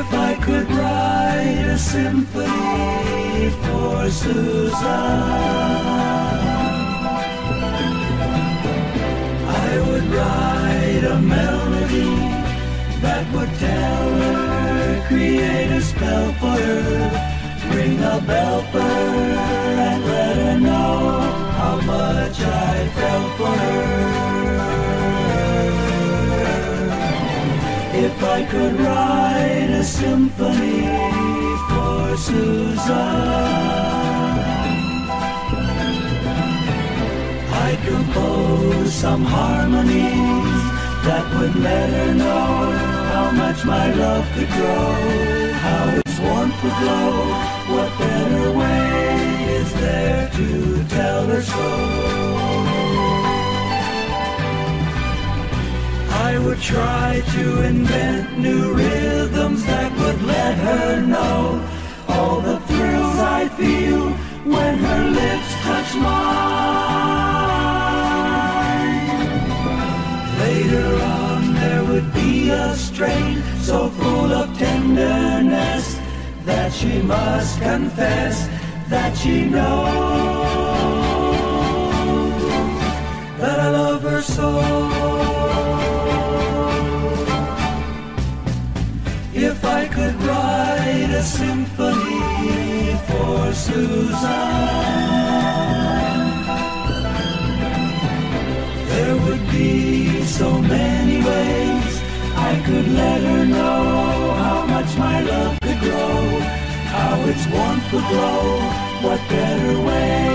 If I could write a symphony for Susan, I would write a melody that would tell her, create a spell for her, ring a bell for her, and let her know how much I felt for her. If I could write a symphony for Susan. I'd compose some harmonies that would let her know how much my love could grow, how its warmth would glow. What better way is there to tell her so? I would try to invent new rhythms that would let her know all the thrills I feel when her lips touch mine. Later on there would be a strain so full of tenderness that she must confess that she knows that I love her so. A symphony for Susan, there would be so many ways I could let her know how much my love could grow, how its warmth would glow. What better way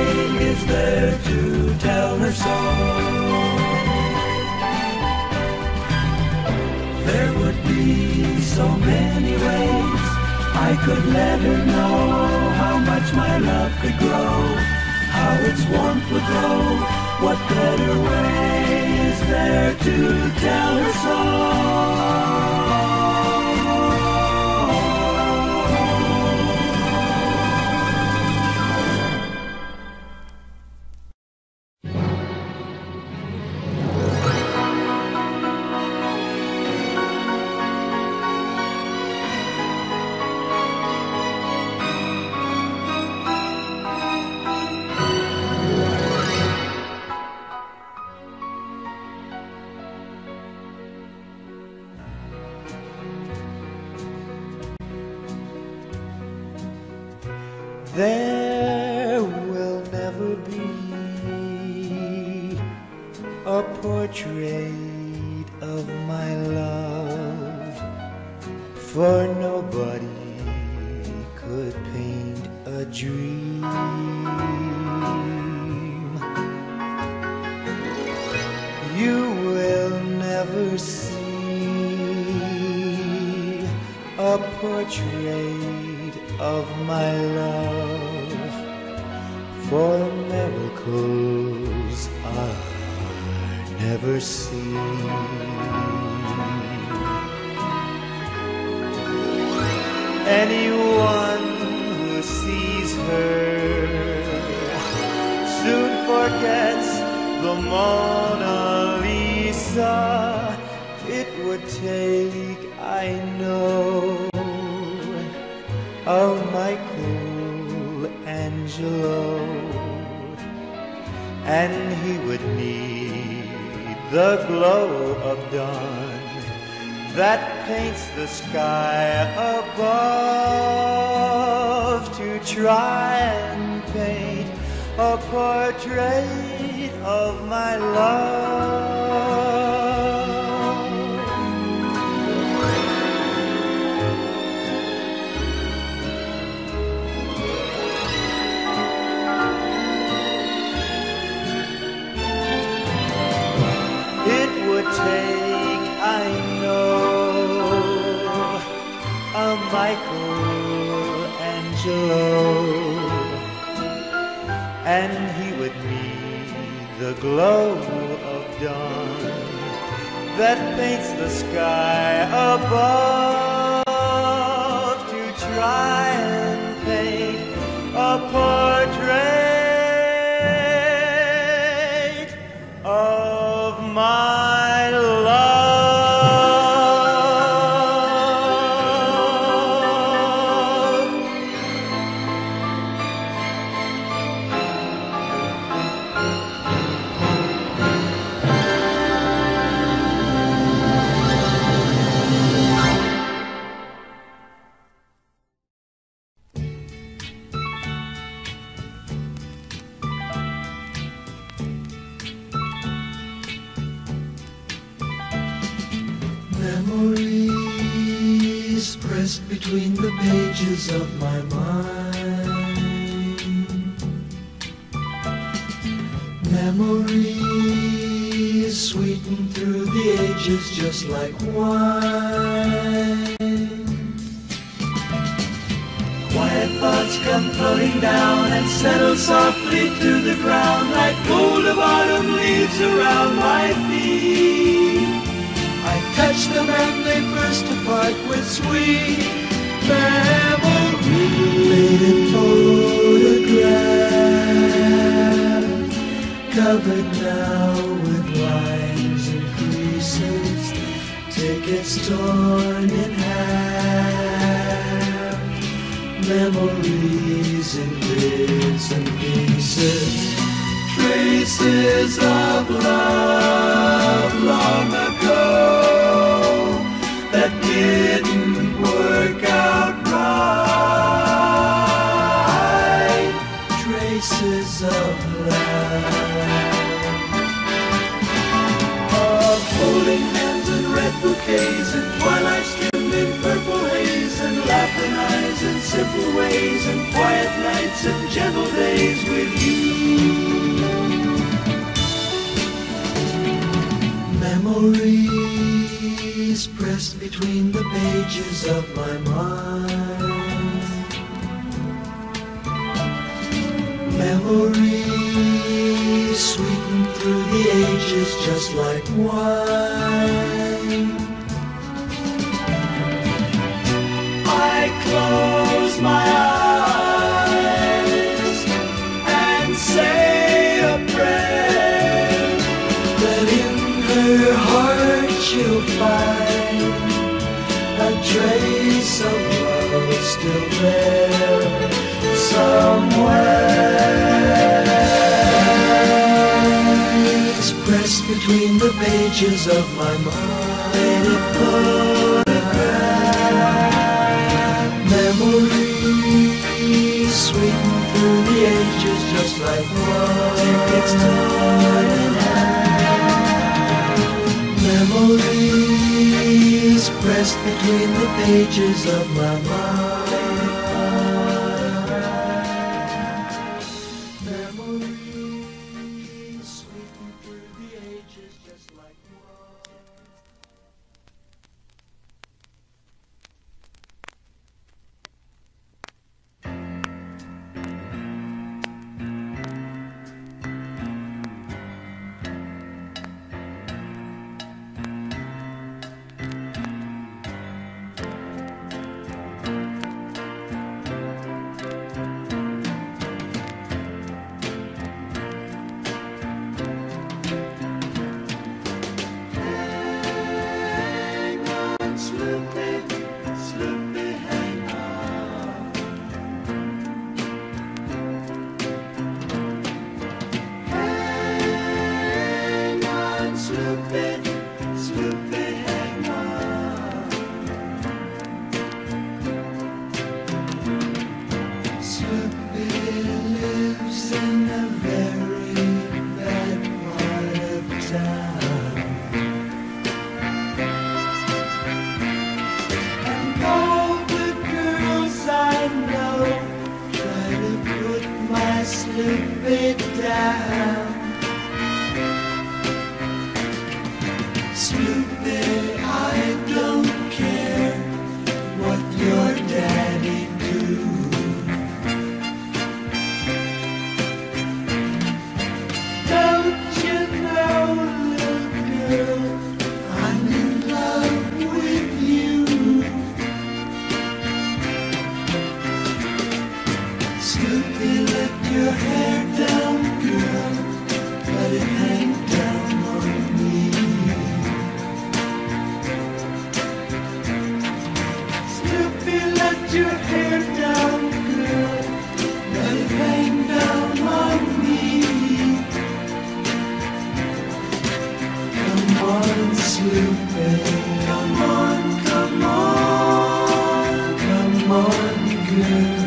is there to tell her so? There would be so many ways I could let her know how much my love could grow, how its warmth would glow. What better way is there to tell her so? To the ground like gold of autumn leaves around my feet. I touch them and they burst apart with sweet. Faded photograph, covered now with lines and creases, tickets torn in half, memories in bits and pieces, traces of love long ways and quiet nights and gentle days with you. Memories pressed between the pages of my mind. Memories sweetened through the ages just like wine. Trace of love still there somewhere. It's pressed between the pages of my mind. A photograph, memories sweeten through the ages just like wine. It's torn in. Memories pressed between the pages of my mind. Come on,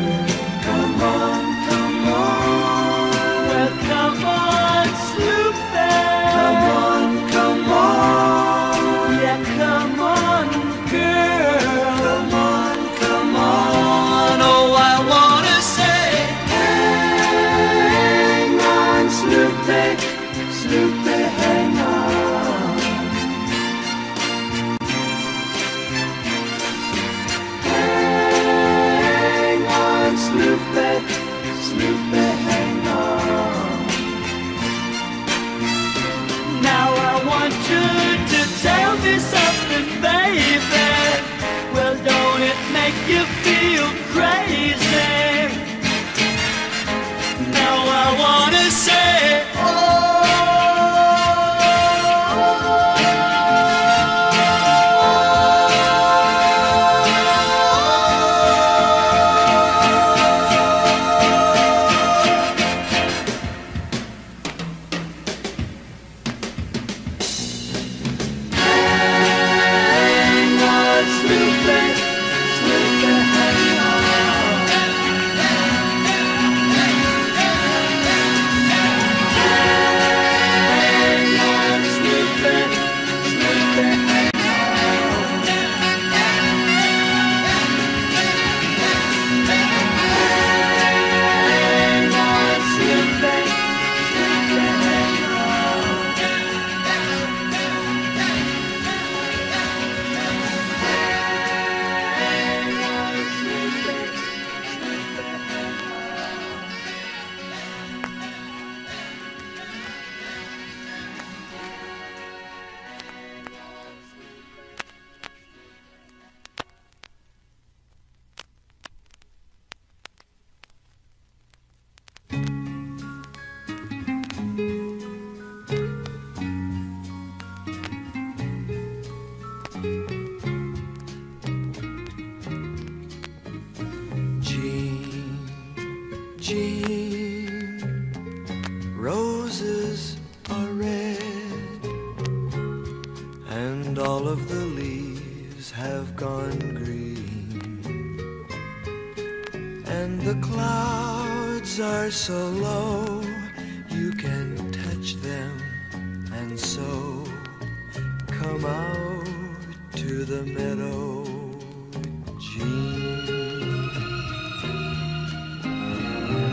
And so come out to the meadow, Jean.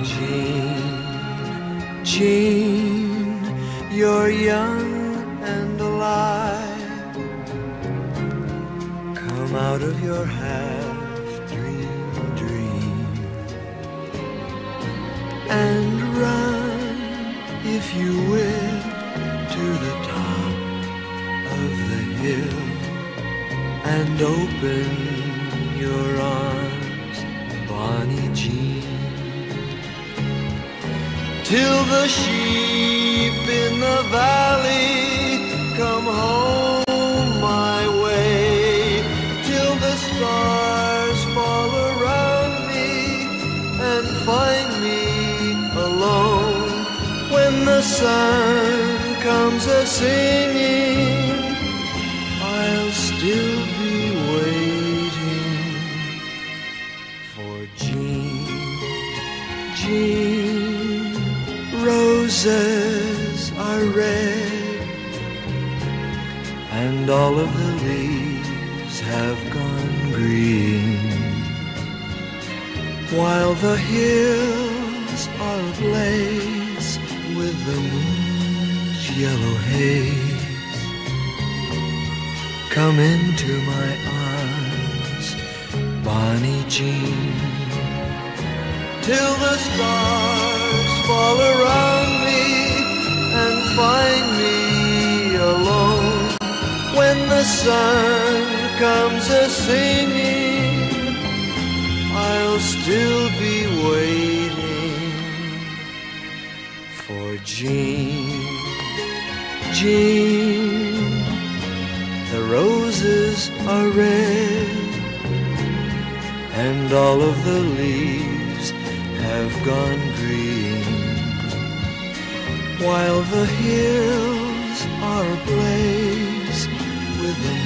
Jean, Jean, you're young and alive. Come out of your house. the. While the hills are ablaze with the moon's yellow haze, come into my arms, Bonnie Jean, till the stars fall around me and find me alone. When the sun comes a singing still be waiting for Jean. Jean, the roses are red, and all of the leaves have gone green, while the hills are ablaze with a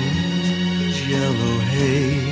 yellow haze.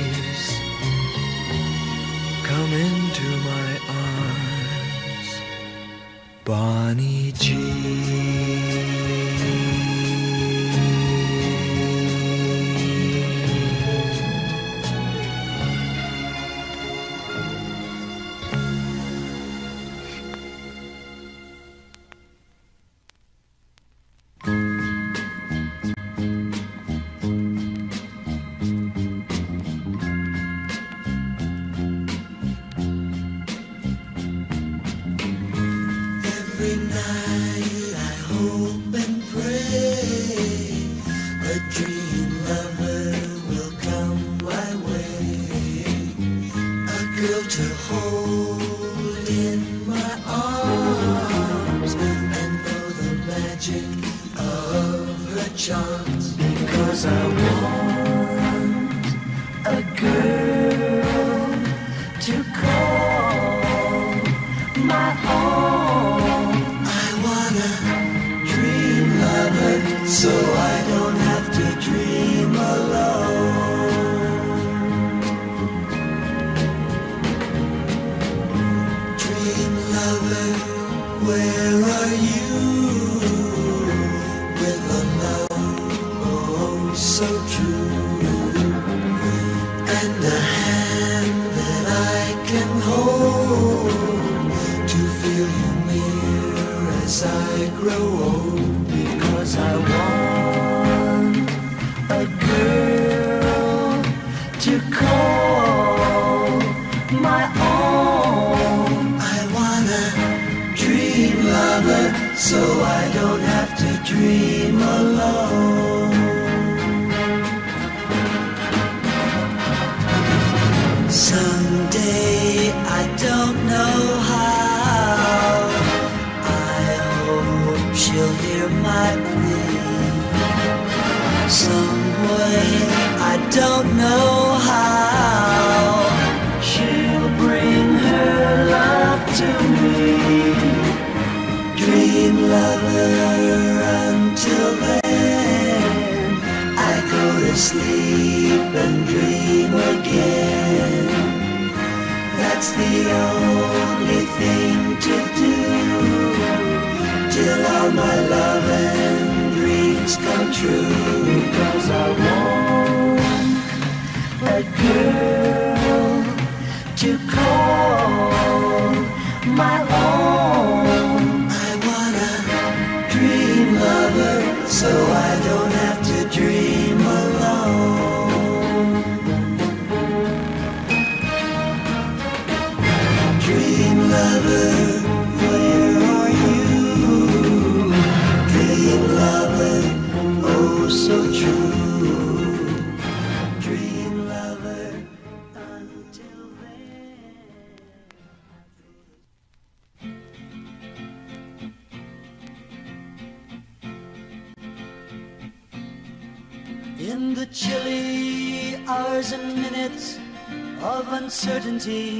So I don't uncertainty,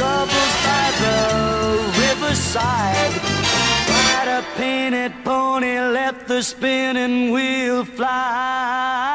troubles by the riverside. But a painted pony left the spinning wheel fly.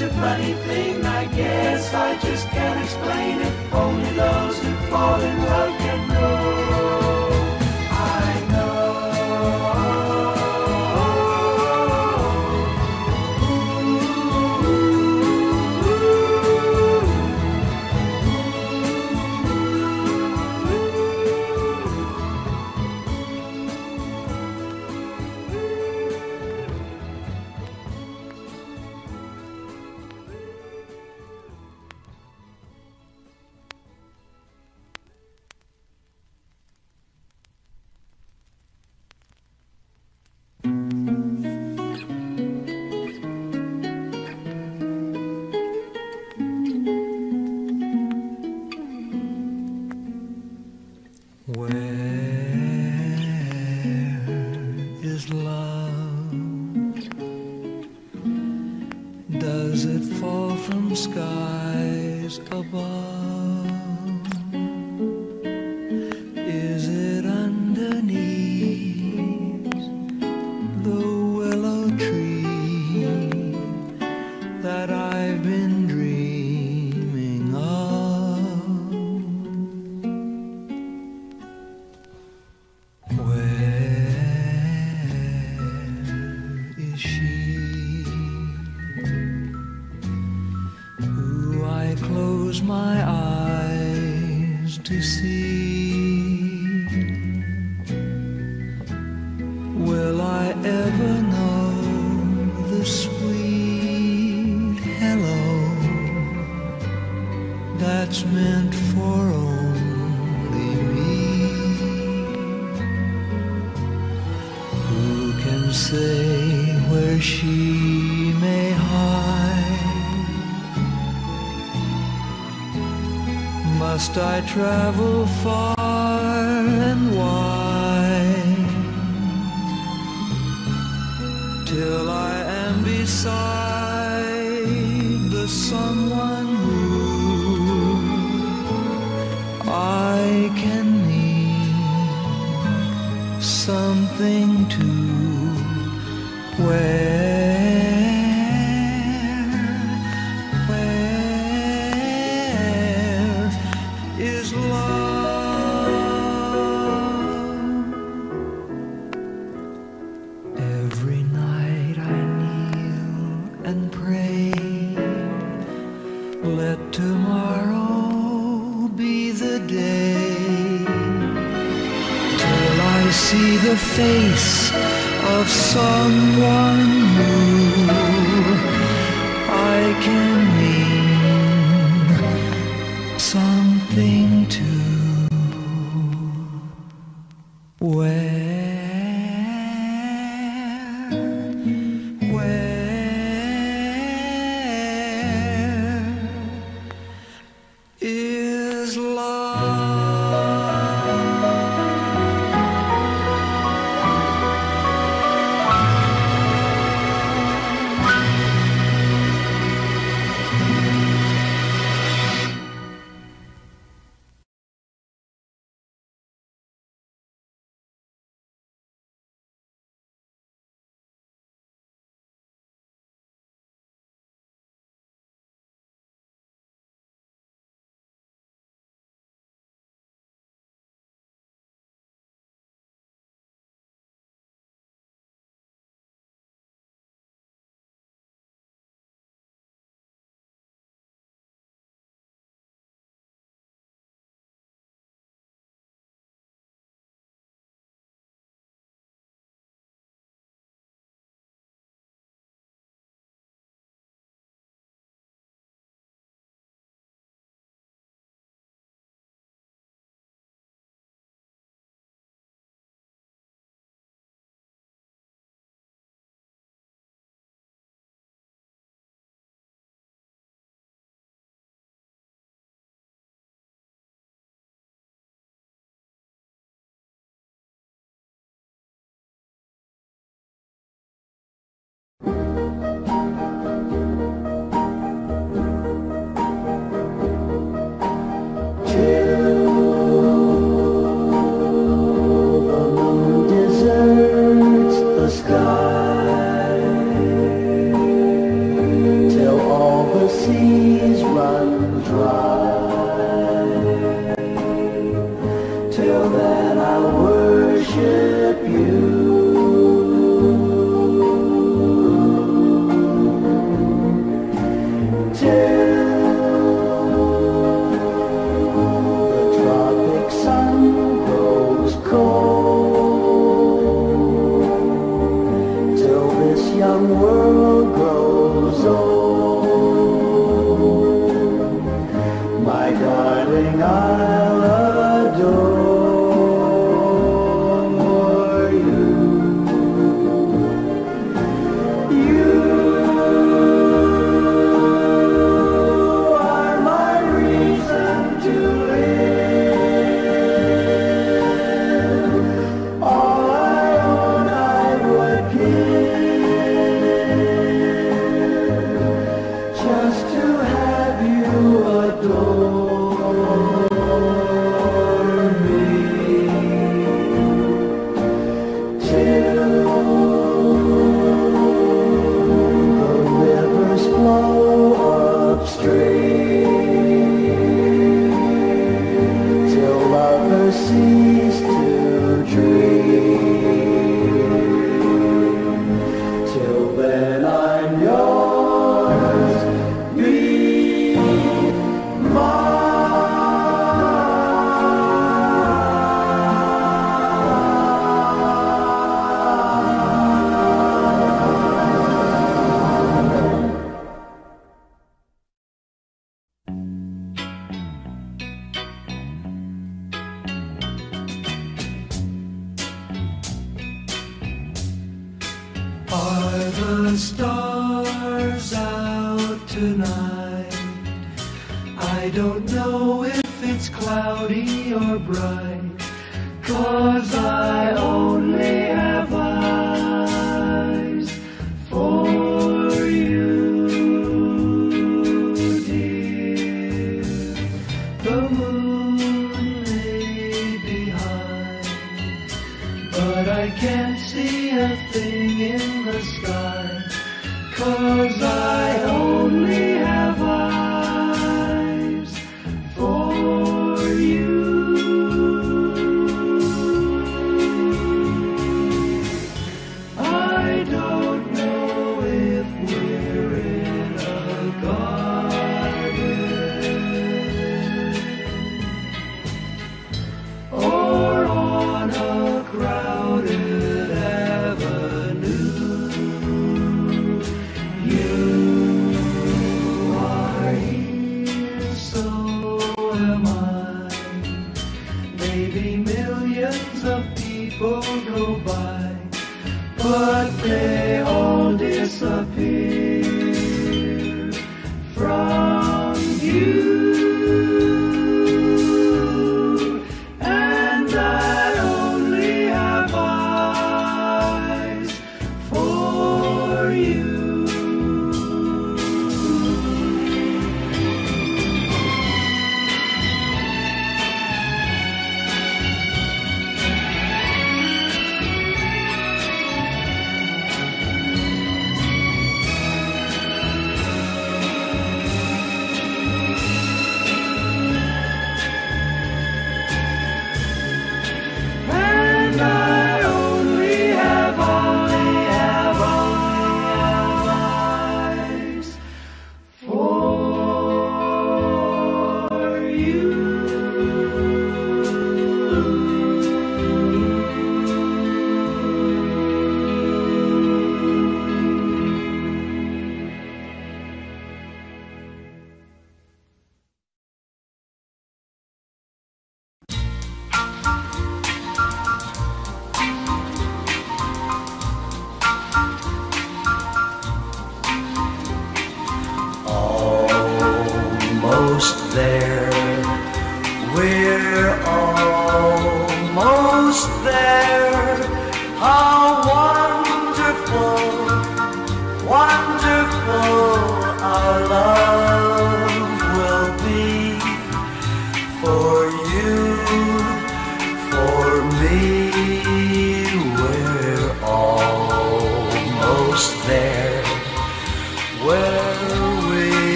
such a funny thing, I guess I just can't explain it. Only those who fall in love. I travel far and wide till I am beside the someone who I can need something to wear.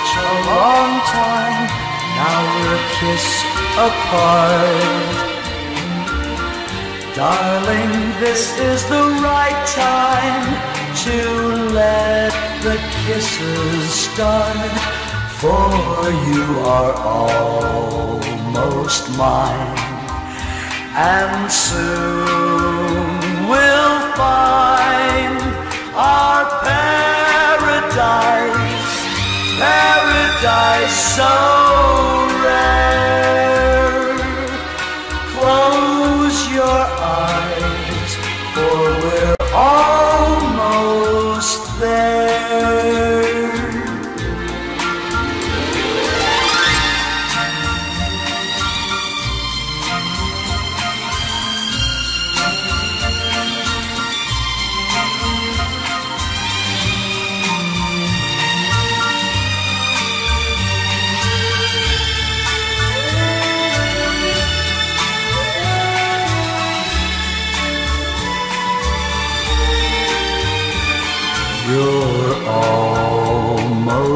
Such a long time. Now we're a kiss apart. Darling, this is the right time to let the kisses start. For you are almost mine, and soon we'll find our paradise, paradise so rare. Close your eyes,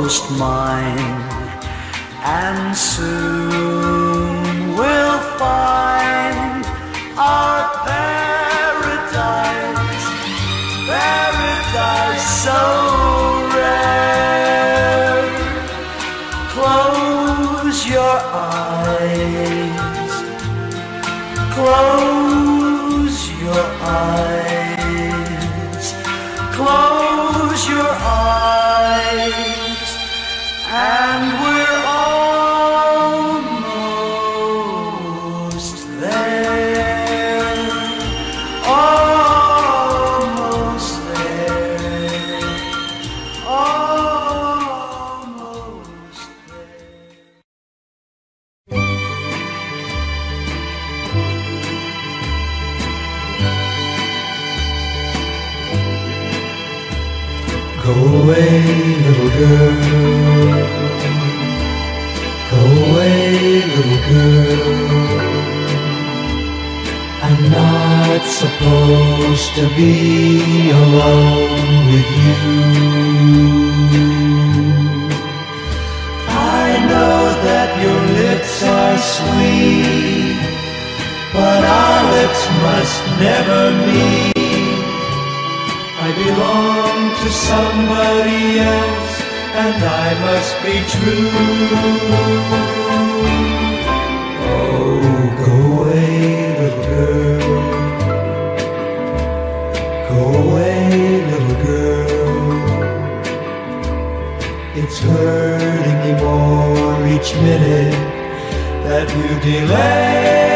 almost mine, and soon we'll find our paradise, paradise so to be alone with you. I know that your lips are sweet, but our lips must never meet. I belong to somebody else, and I must be true. Oh, each minute that you delay.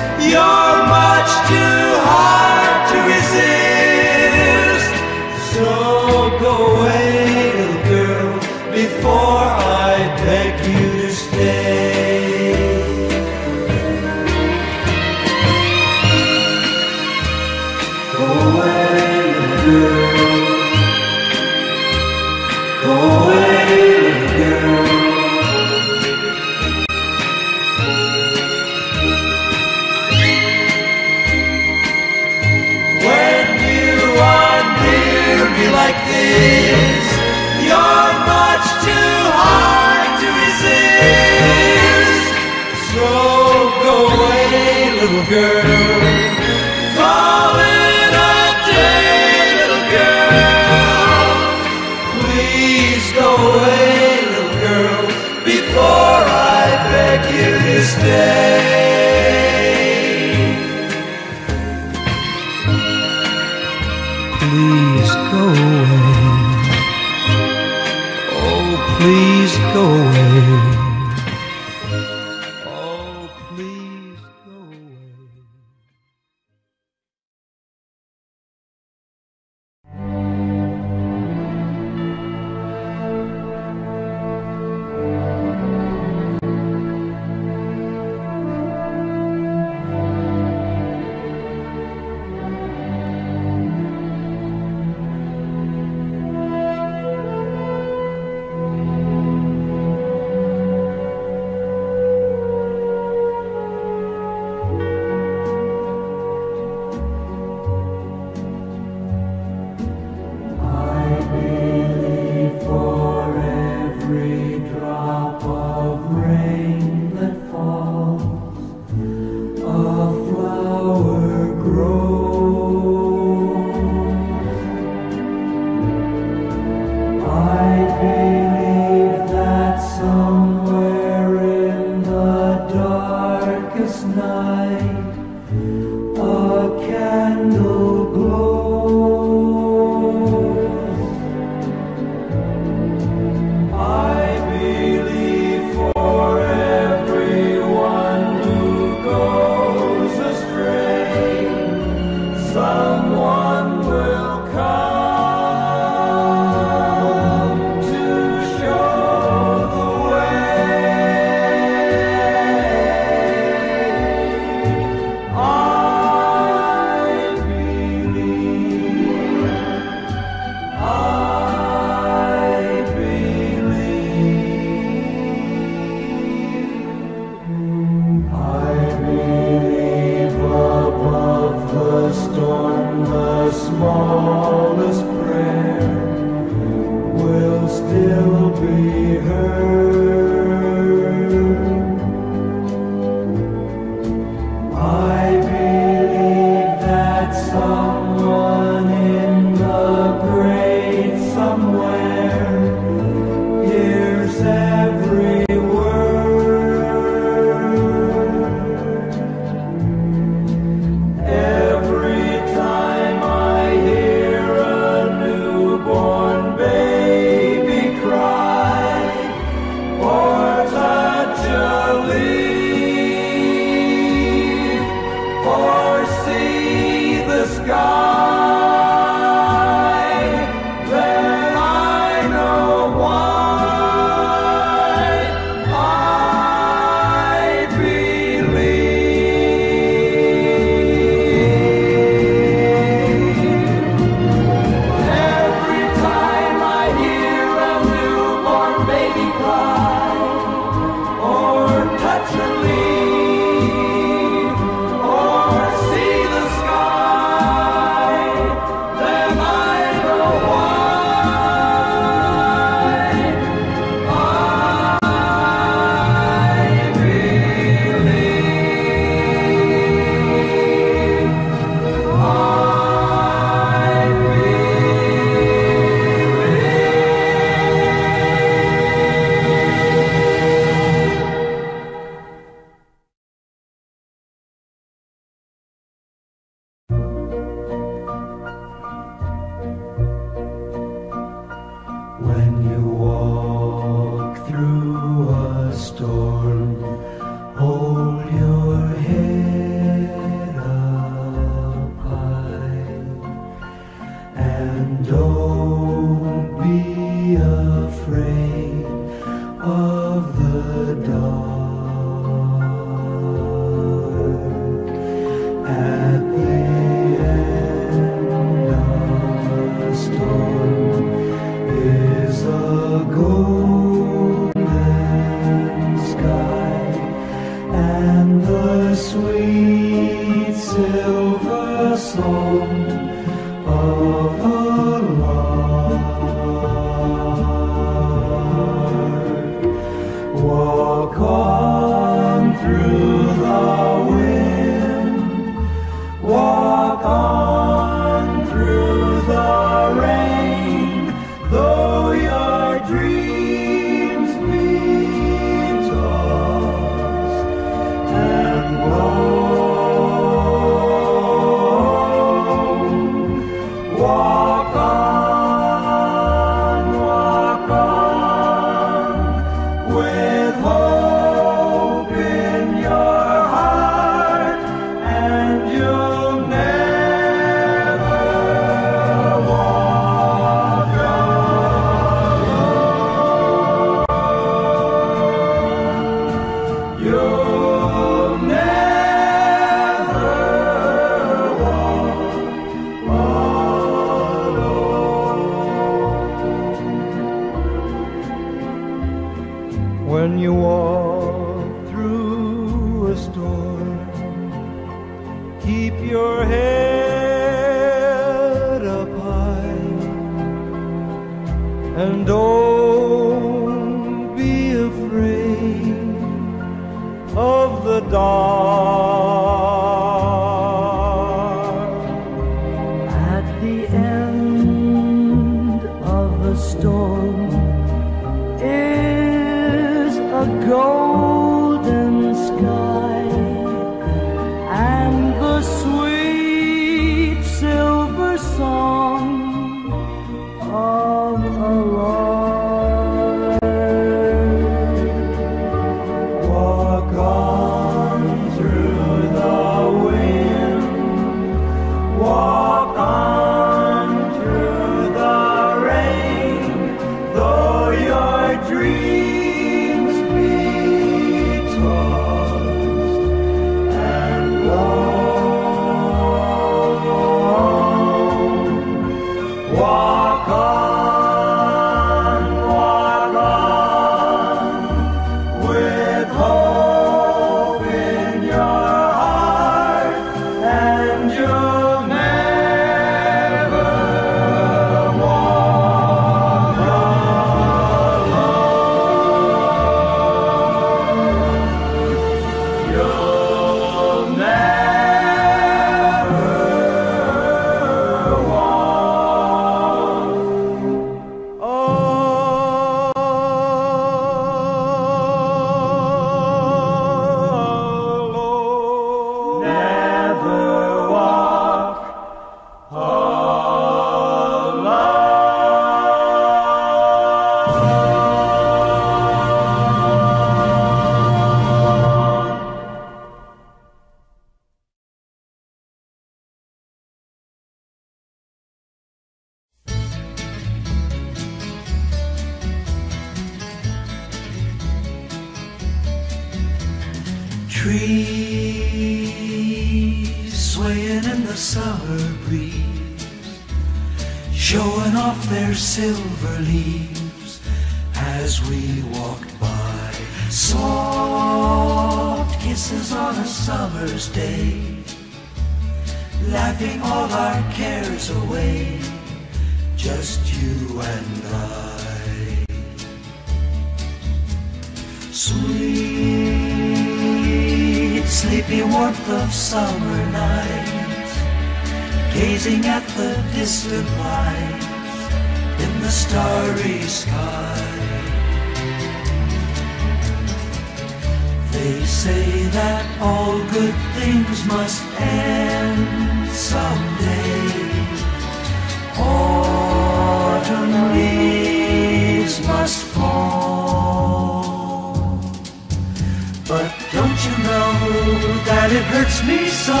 It hurts me so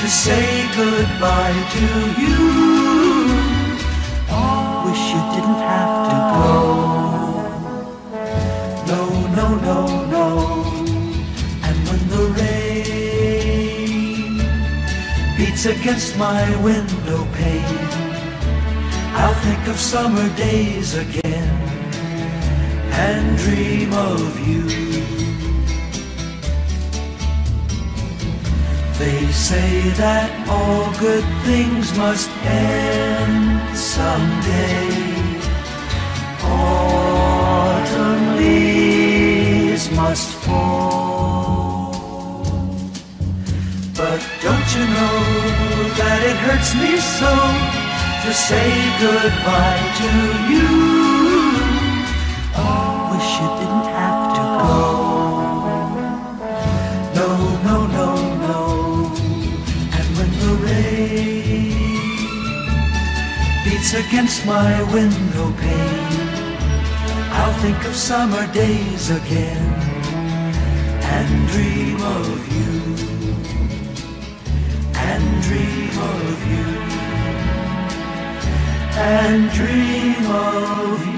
to say goodbye to you? Wish you didn't have to go. No, no, no, no. And when the rain beats against my window pane, I'll think of summer days again and dream of you. They say that all good things must end someday. Autumn leaves must fall. But don't you know that it hurts me so to say goodbye to you? Beats against my window pane, I'll think of summer days again and dream of you. And dream of you. And dream of you.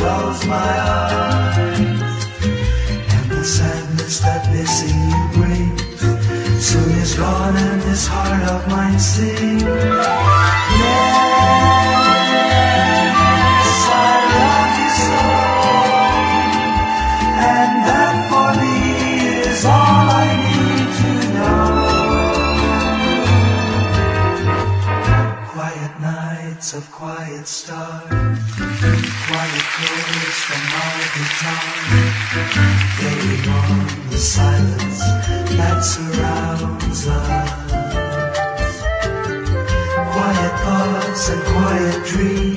close my eyes. And the sadness that missing you brings Soon is gone and this heart of mine sings. the silence that surrounds us. Quiet thoughts and quiet dreams.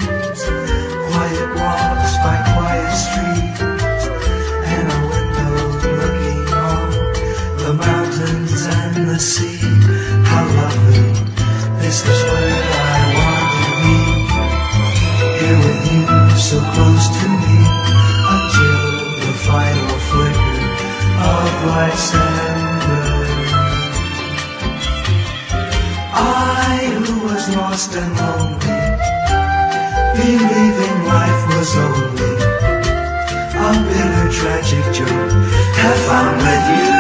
lost and lonely, believing life was only a bitter tragic joke. Have fun with you.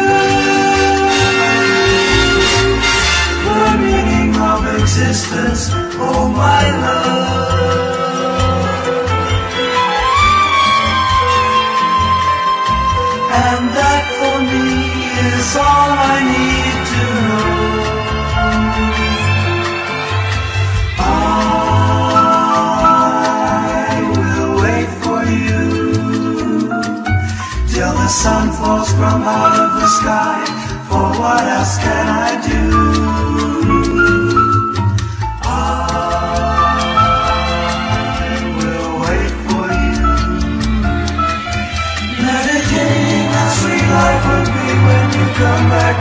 from out of the sky. For what else can I do? I will wait for you. Sweet life would be When you come back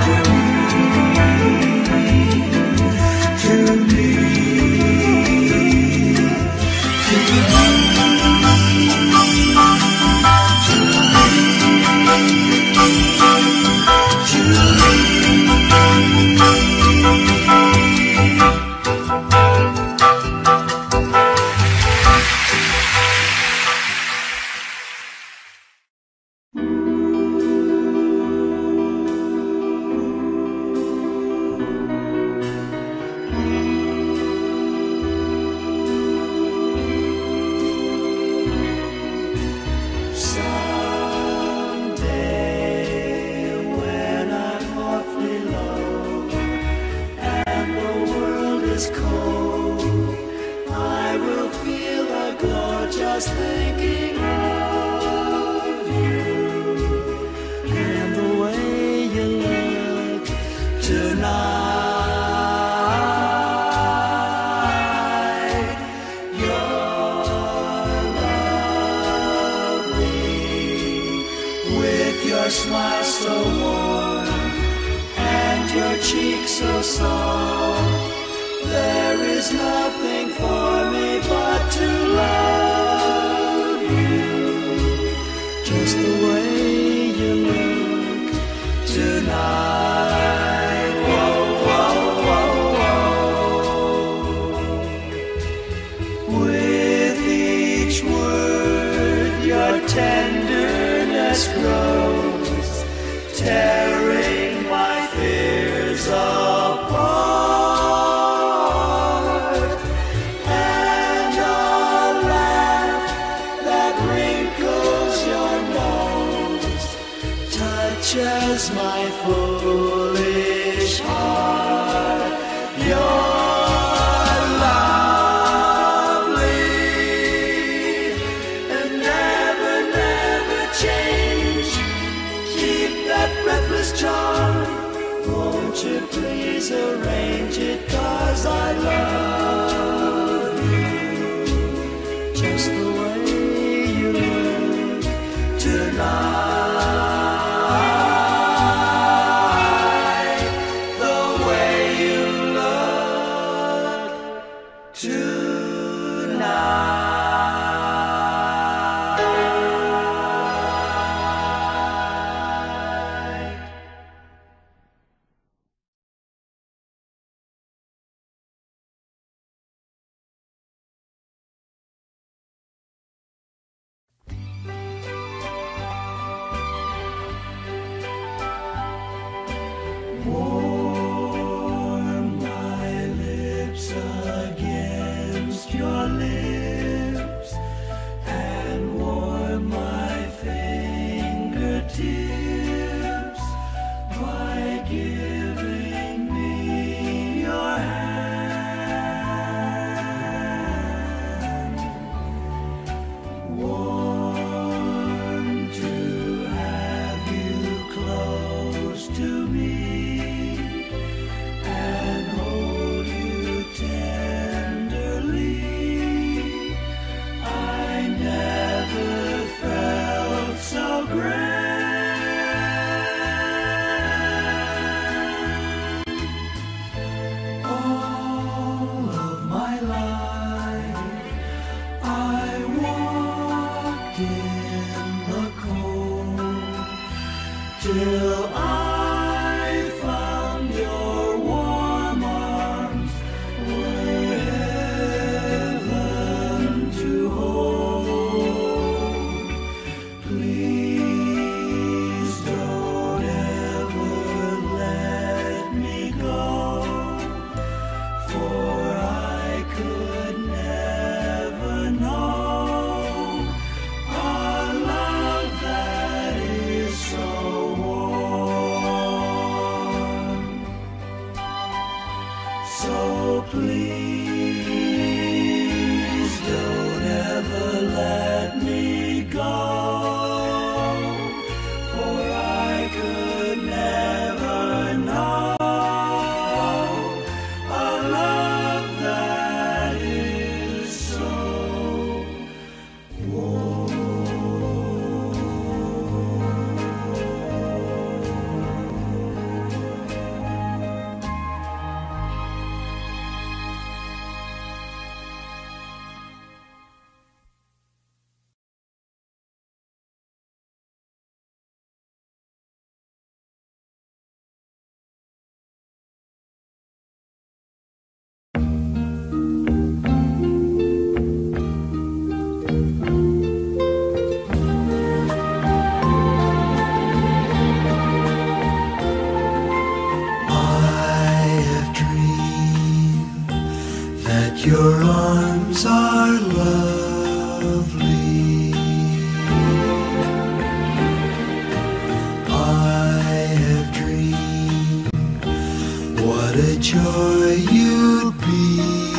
What a joy you'd be.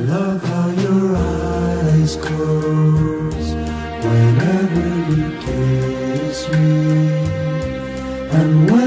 love how your eyes close whenever you kiss me. And when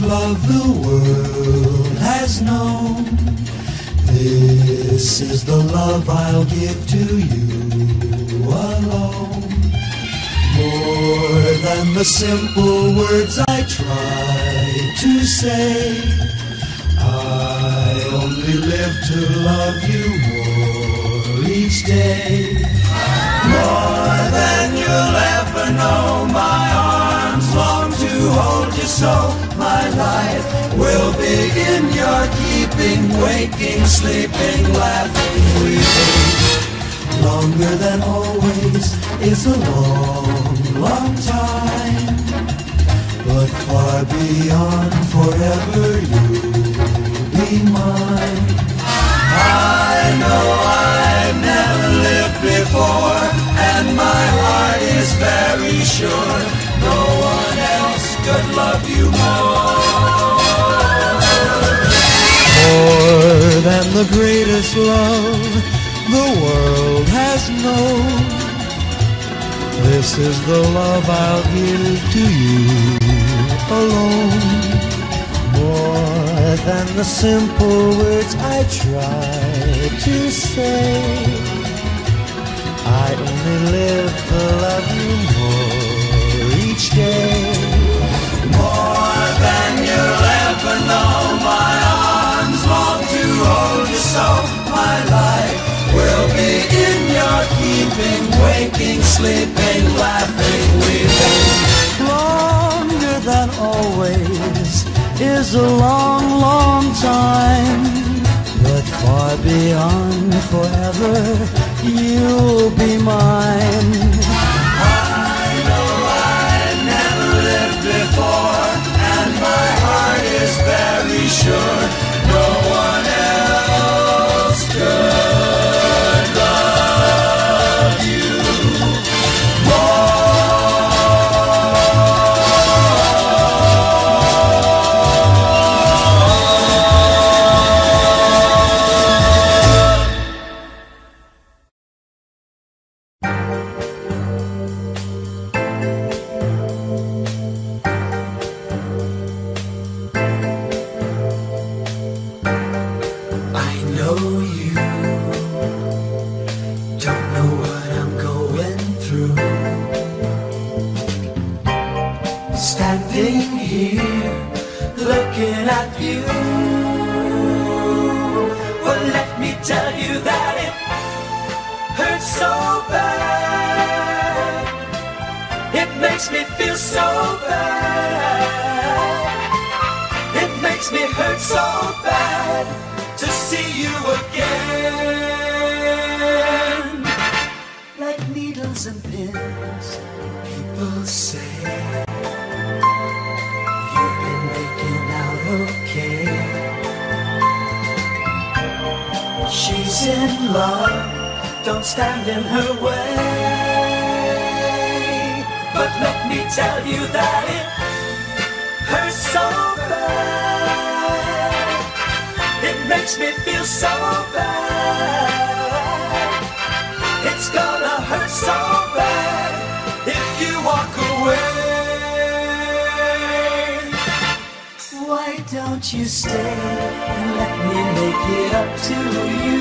love the world has known. This is the love I'll give to you alone. More than the simple words I try to say. I only live to love you more each day. More than you'll ever know, my arms long to hold you so. My life will be in your keeping, waking, sleeping, laughing, weeping. Longer than always is a long, long time. But far beyond forever you'll be mine. I know I've never lived before, and my heart is very sure no one could love you more. More than the greatest love the world has known. This is the love I'll give to you alone. More than the simple words I try to say. I only live to love you more each day. More than you'll ever know, my arms long to hold you so. My life will be in your keeping, waking, sleeping, laughing, weeping. Longer than always is a long, long time. But far beyond forever, you'll be mine. Sure up to you?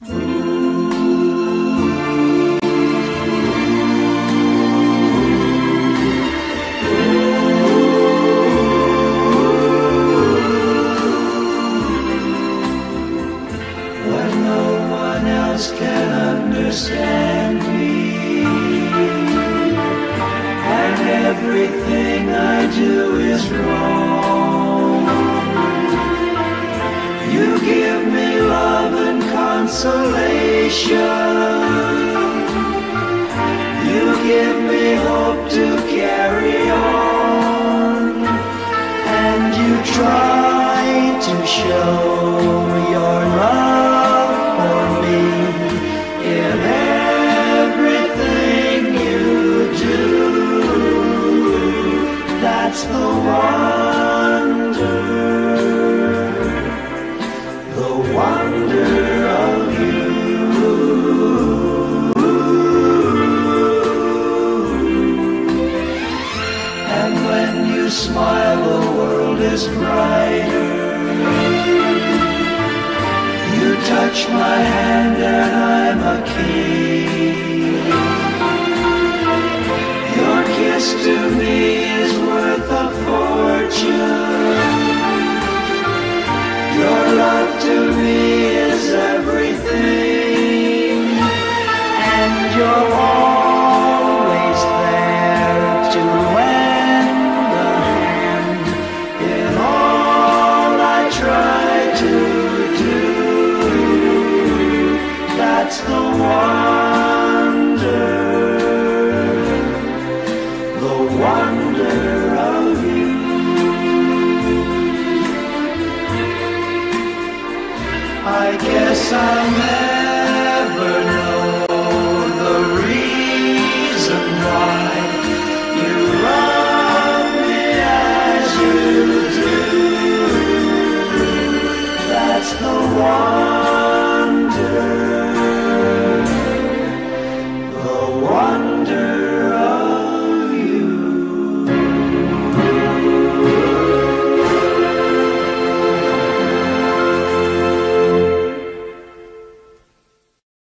When